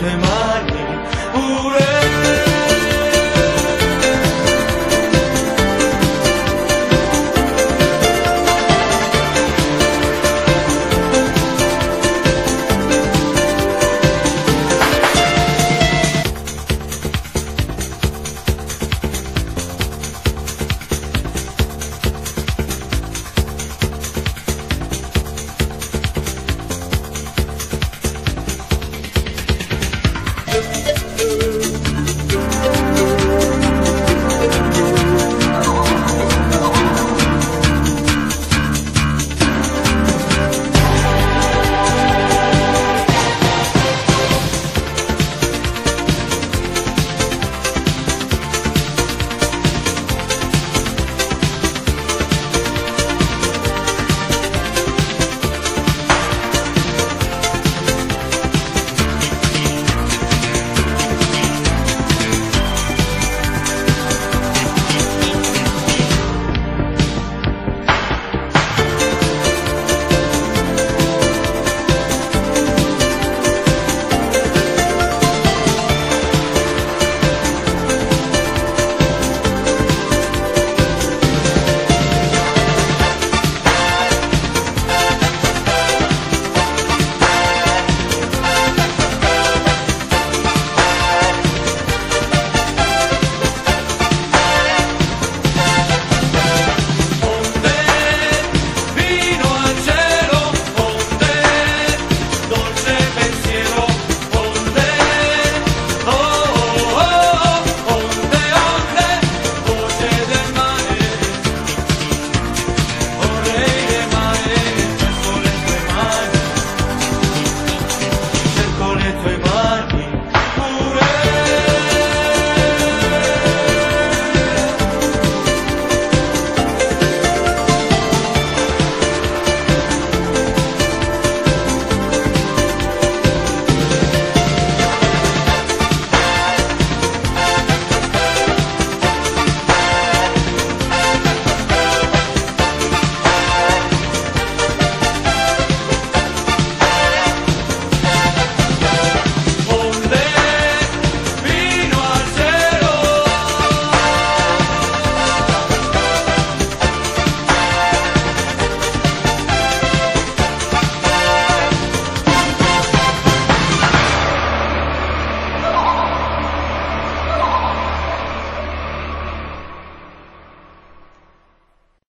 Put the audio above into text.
对吗？